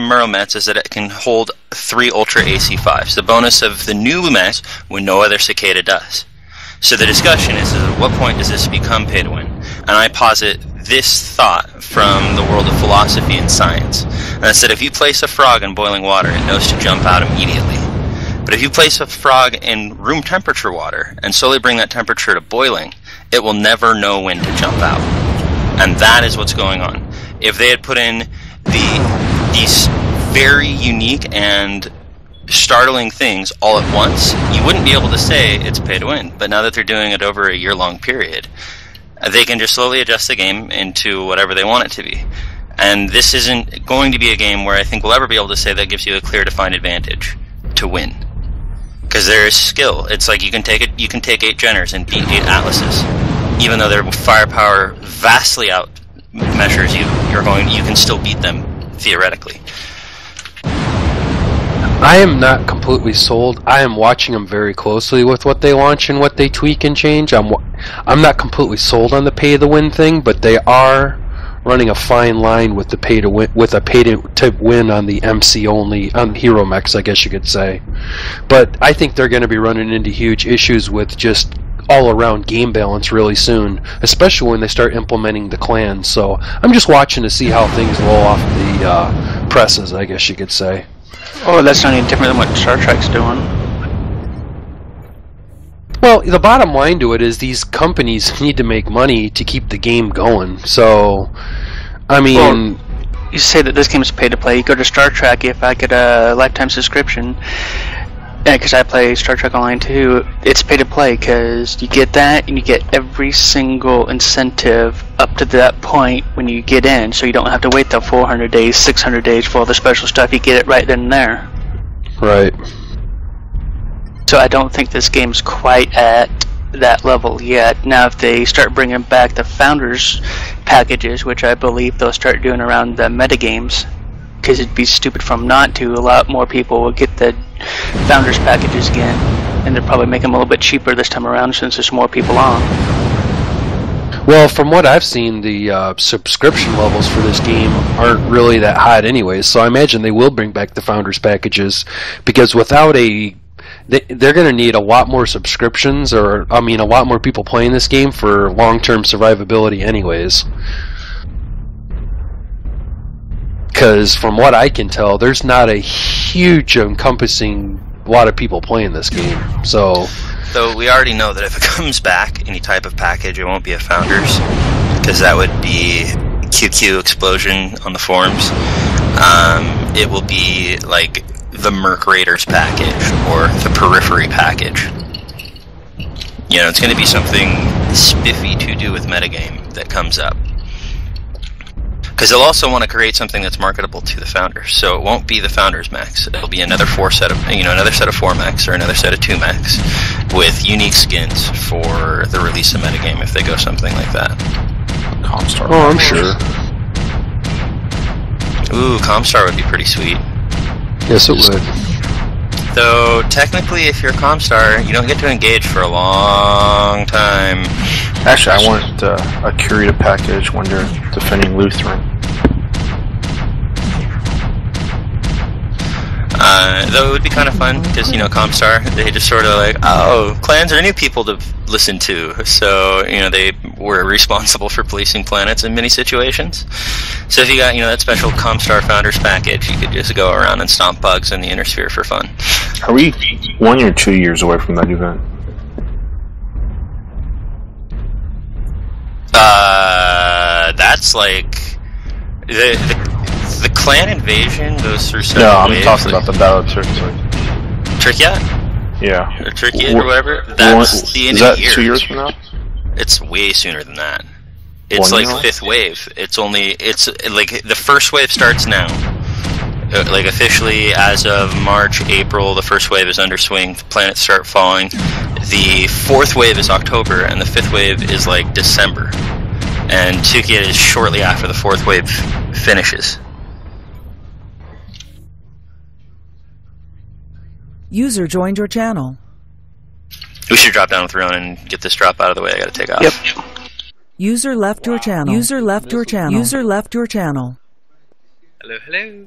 Mets is that it can hold three Ultra AC5s. The bonus of the new Mets when no other Cicada does. So the discussion is, is at what point does this become pay to win? And I posit this thought from the world of philosophy and science. And I said if you place a frog in boiling water, it knows to jump out immediately. But if you place a frog in room temperature water and slowly bring that temperature to boiling, it will never know when to jump out. And that is what's going on. If they had put in these very unique and startling things all at once, you wouldn't be able to say it's pay to win. But now that they're doing it over a year long period, they can just slowly adjust the game into whatever they want it to be. And this isn't going to be a game where I think we'll ever be able to say that gives you a clear defined advantage to win. Because there is skill. It's like you can take it you can take eight Jenners and beat eight Atlases. Even though their firepower vastly out measures you, you're going you can still beat them theoretically. I am not completely sold. I am watching them very closely with what they launch and what they tweak and change. I'm I'm not completely sold on the pay to win thing, but they are running a fine line with the pay to win with a pay to, to win on the MC only on Hero Mechs, I guess you could say. But I think they're going to be running into huge issues with just all around game balance really soon, especially when they start implementing the clans. So I'm just watching to see how things roll off the uh, presses, I guess you could say. Oh, that's not any different than what Star Trek's doing. Well, the bottom line to it is these companies need to make money to keep the game going. So, I mean, well, you say that this game is pay to play. You go to Star Trek. If I get a lifetime subscription, because I play Star Trek Online too, it's pay to play because you get that and you get every single incentive up to that point when you get in, so you don't have to wait till 400 days, 600 days for all the special stuff. You get it right then and there. Right. So I don't think this game's quite at that level yet. Now, if they start bringing back the Founders packages, which I believe they'll start doing around the metagames, because it'd be stupid them not to. A lot more people will get the founders packages again, and they'll probably make them a little bit cheaper this time around since there's more people on. Well, from what I've seen, the uh, subscription levels for this game aren't really that hot, anyways. So I imagine they will bring back the founders packages because without a they, they're going to need a lot more subscriptions, or I mean, a lot more people playing this game for long-term survivability, anyways. Because from what I can tell, there's not a huge encompassing lot of people playing this game. So, so we already know that if it comes back any type of package, it won't be a founders because that would be QQ explosion on the forums. Um, it will be like the Merc Raiders package or the Periphery package. You know, it's going to be something spiffy to do with metagame that comes up because they'll also want to create something that's marketable to the founders. So it won't be the founders mechs. It'll be another four set of you know another set of four mechs or another set of two mechs with unique skins for the release of metagame if they go something like that. Comstar. Oh, I'm sure. Ooh, Comstar would be pretty sweet. Yes, it would. Though technically, if you're Comstar, you don't get to engage for a long time. Actually, I want uh, a curated package when you're defending Luthien. Uh, though it would be kind of fun because you know Comstar, they just sort of like, oh, clans are new people to listen to, so you know they were responsible for policing planets in many situations. So if you got you know that special Comstar Founders package, you could just go around and stomp bugs in the inner sphere for fun. Are we one or two years away from that event? Uh, that's like the, the the clan invasion goes through several No, I'm waves, talking like, about the Battle of Turkey. Trikia Yeah. or Turkey or whatever. That's the end is of the year. two years from now? It's way sooner than that. It's One like year? fifth wave. It's only it's like the first wave starts now. Uh, Like officially, as of March, April, the first wave is under swing. The planets start falling. The fourth wave is October, and the fifth wave is like December. And Tukayyid is shortly after the fourth wave finishes. User joined your channel. We should drop down with Ronan oh and get this drop out of the way. I gotta take off. Yep. User left your channel. User left your channel. User left your channel. Hello, hello.